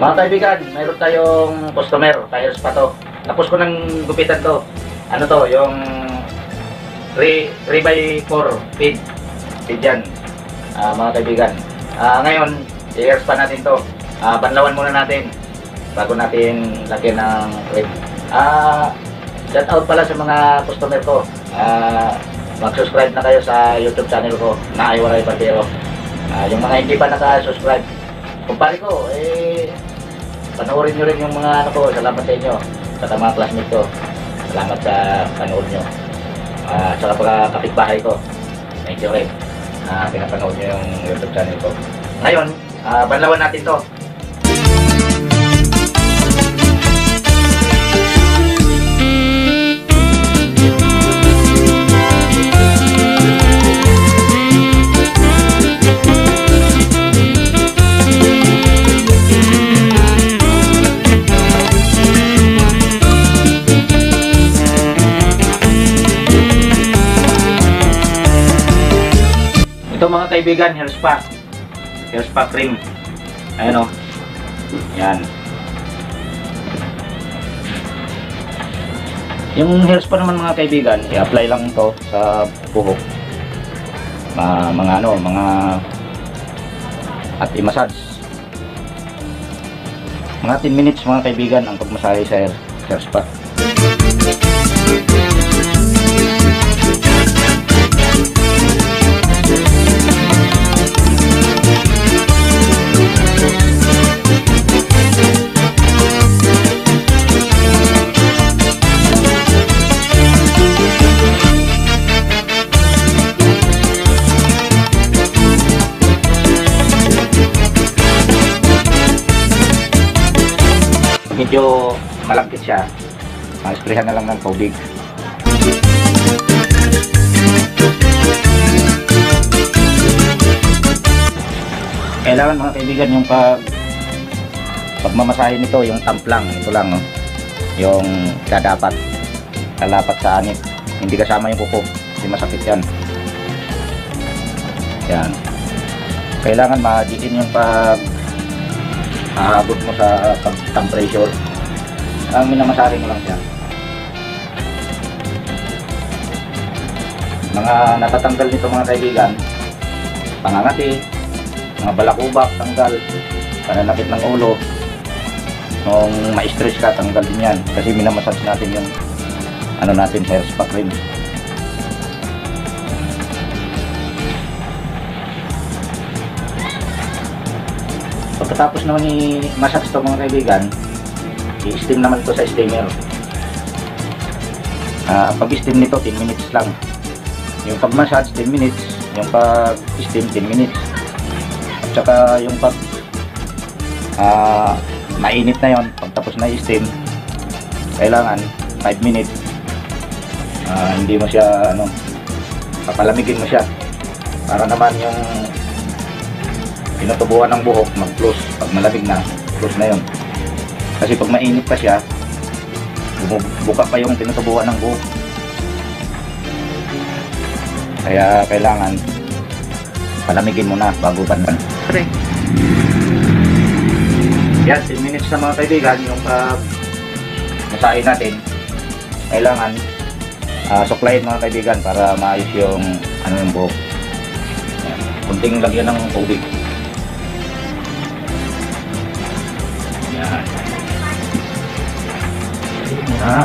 Mga kaibigan, mayroon tayong customer, tires pa to. Tapos ko ng gupitan to. Ano to, yung 3, 3x4 feet. Feet yan. Ah, mga kaibigan. Ah, ngayon, i-airs pa natin to. Ah, banlawan muna natin bago natin lagyan ng rim. Ah, shout out pala sa mga customer ko. Ah, mag-subscribe na kayo sa YouTube channel ko na Aywaray Barbero. Ah, yung mga hindi pa naka-subscribe, kumpare ko, eh, panoorin nyo rin yung mga ano ko, salamat sa inyo, sa mga classmate ko. Salamat sa panood nyo. Ah, sa mga kapitbahay ko, thank you rin. Ah, pinapanood nyo yung YouTube channel ko. Ngayon, ah, banlawan natin to. Kaibigan, hair spa. Hair spa cream. Ayan o. Yan. Yung hair spa naman mga kaibigan, i-apply lang to sa buhok. Ma mga ano, mga at i-massage. Mga 10 minutes mga kaibigan ang pagmasahe sa hair, hair spa. Medyo malagkit siya, ma-sprayhan na lang ng tubig. Kailangan mga kaibigan yung pag pagmamasahe nito, yung tamplang, ito lang, no? yung kadapat, kalapat sa anit, hindi kasama yung kuko, hindi masakit yan. Yan. Kailangan ma-diin yung pag aabot mo sa temperature ang minamasahe mo lang siya. Mga natatanggal nito mga kaibigan pangangati mga balakubak tanggal pananakit ng ulo. Kung ma-stress ka tanggal din yan. Kasi minamassage natin yung ano natin hair spa cream Pagkatapos naman i-massage ito mga kaibigan, i-steam naman ito sa steamer. Ah, pag-steam nito 10 minutes lang. Yung pag-massage 10 minutes, yung pag-steam 10 minutes. At saka yung pag ah, mainit na yon pagtapos na i-steam, kailangan 5 minutes. Ah, hindi mo siya ano, papalamigin mo siya para naman yung tinutubuan ng buhok mag-close. Pag malamig na close na yon kasi pag mainit pa siya buka pa yung tinutubuan ng buhok. Kaya kailangan palamigin mo na bago bandan okay. yan 10 minutes na mga kaibigan yung pag masahin natin. Kailangan uh, suklayin mga kaibigan para maayos yung ano yung buhok. Kunting lagyan ng tubig Ah.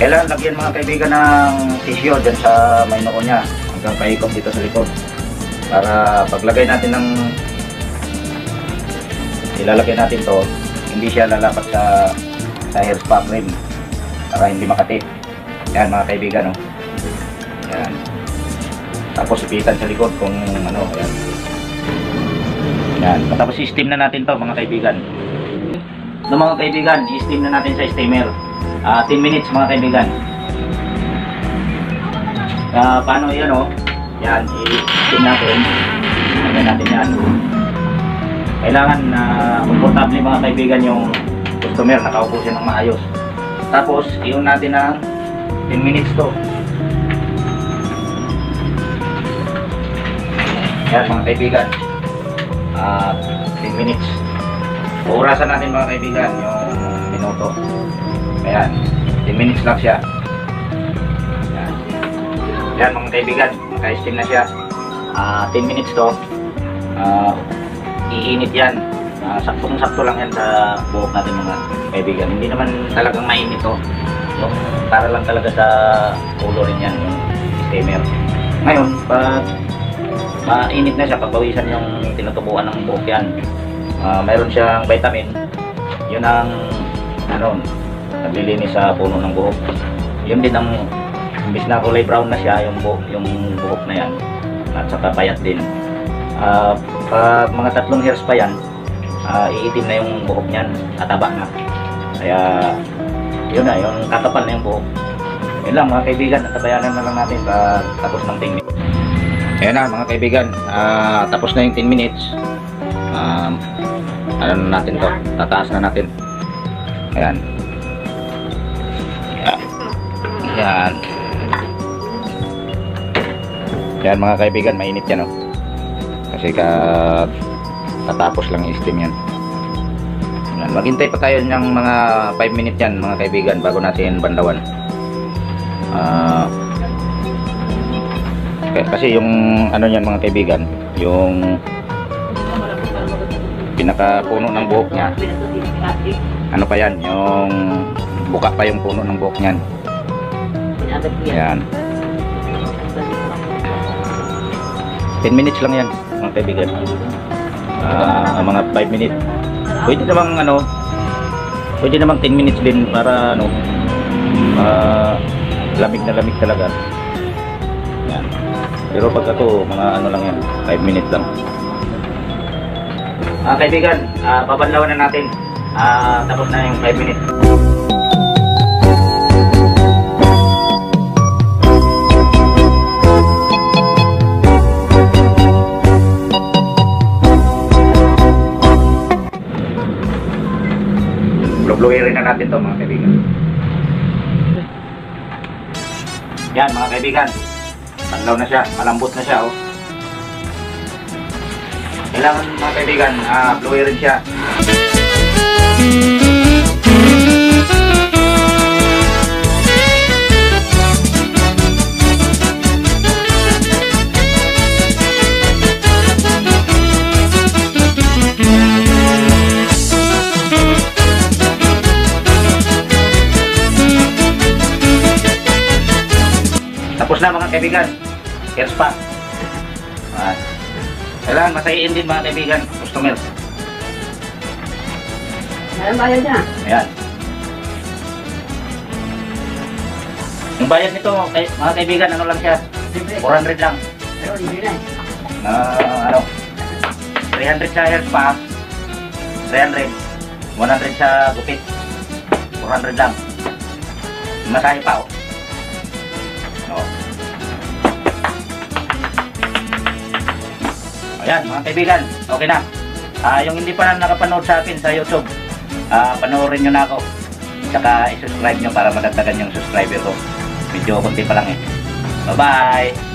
Kailangan lagyan mga kaibigan ng tissue dyan sa may noo niya hanggang paikot dito sa likod para paglagay natin ng ilalagay natin to hindi siya lalapat sa sa hair spa cream para hindi makati yan mga kaibigan oh. yan tapos ipitan sa likod kung ano yan yan. Tapos i-steam na natin to mga kaibigan. No mga kaibigan, i-steam na natin sa steamer. Ah, 10 minutes mga kaibigan. Ah, paano 'yan oh? Yan, i-steam natin. Lagyan natin 'yan. Kailangan na komportable mga kaibigan yung customer, nakaupo siya ng maayos. Tapos, iyon natin ng 10 minutes to. Yan mga kaibigan. Ah, 10 minutes. Orasan natin mga kaibigan yung minuto. Ayan. 10 minutes lang siya. Ayan. Ayan mga kaibigan. Naka-steam na siya. Ah, 10 minutes to. Ah, iinit yan. Ah, saktong-sakto lang yan sa buhok natin mga kaibigan. Hindi naman talagang mainit to. Yung para lang talaga sa ulo rin yan, yung steamer. Ngayon, pag mainit na siya, pagbawisan yung tinutubuan ng buhok yan. Ah, mayroon siyang vitamin. Yun ang ano, naglilinis sa puno ng buhok. Yun din ang imbis na kulay brown na siya yung buhok, yung buhok na yan. At saka payat din. Ah, pag mga tatlong hairs pa yan, ah, iitim na yung buhok niyan, tataba na. Kaya yun na, yung kakapal na yung buhok. Yun lang mga kaibigan, natabayanan na lang natin pag tapos ng 10 minutes. Ayan na mga kaibigan, ah, tapos na yung 10 minutes. Um, ano na natin to, tataas na natin. Ayan. Ayan. Ayan. Mga kaibigan, mainit yan oh. Kasi ka tatapos lang yung steam yan. Ayan. Maghintay pa tayo ng mga 5 minutes yan mga kaibigan bago natin bandawan. Ah k- kasi yung ano yan mga kaibigan, yung pinaka puno ng buhok niya, ano pa yan, yung buka pa yung puno ng buhok niyan. Ayan. 10 minutes lang yan mga kaibigan. Ah, mga 5 minutes. Pwede namang ano, pwede namang 10 minutes din para ano, ah, lamig na lamig talaga. Yan. Pero pag ako, mga ano lang yan, 5 minutes lang. Ah, kaibigan, ah, pabanlawan na natin. Ah, tapos na yung 5 minutes. Blubluirin na natin to mga kaibigan. Yan mga kaibigan. Panlaw na siya, malambot na siya oh. Kailangan mga kaibigan, ah, bluirin siya. Tapos na mga kaibigan. Here's pa. Ah. Kailangan masayin din mga kaibigan, customer. Alam bayad niya. Ayan. Yung bayad nito, kay, mga kaibigan, ano lang siya? Libre. 400 lang. Pero libre na. Na, ano, 300 sa hair spa, 300, 100 sa gupit, 400 lang. Masahe pa, oh. Ayan, mga kaibigan, okay na. Ah, yung hindi pa na nakapanood sa akin sa YouTube, ah, panoorin nyo na ako. Tsaka i-subscribe nyo para madagdagan yung subscriber ko. Medyo konti pa lang eh. Bye-bye!